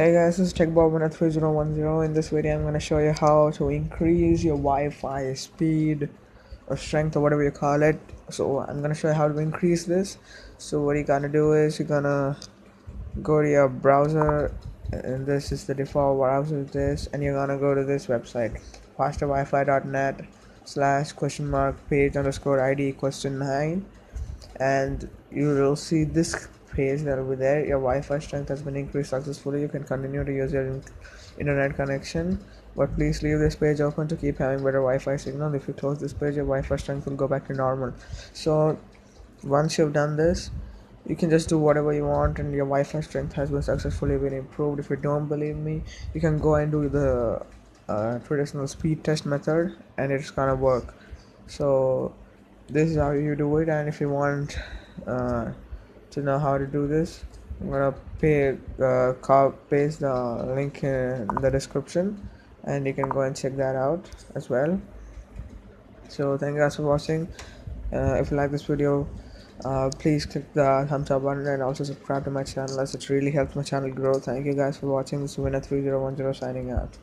Hey guys, this is TechBob at 3010. In this video, I'm going to show you how to increase your Wi-Fi speed or strength or whatever you call it. So I'm going to show you how to increase this. So what you're going to do is you're going to go to your browser and this is the default browser this and you're going to go to this website fasterwifi.net slash question mark page underscore id to 9 and you will see this page that will be there. Your wi-fi strength has been increased successfully. You can continue to use your internet connection. But please leave this page open to keep having better wi-fi signal. If you close this page your wi-fi strength will go back to normal. So once you've done this you can just do whatever you want and your wi-fi strength has been successfully been improved. If you don't believe me you can go and do the uh, traditional speed test method and it's gonna work. So this is how you do it. And if you want uh, to know how to do this. I'm gonna pay uh, paste the link in the description and you can go and check that out as well. So thank you guys for watching. Uh, if you like this video uh, please click the thumbs up button and also subscribe to my channel as it really helps my channel grow. Thank you guys for watching. This is winner 3010 signing out